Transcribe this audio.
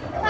Firstly,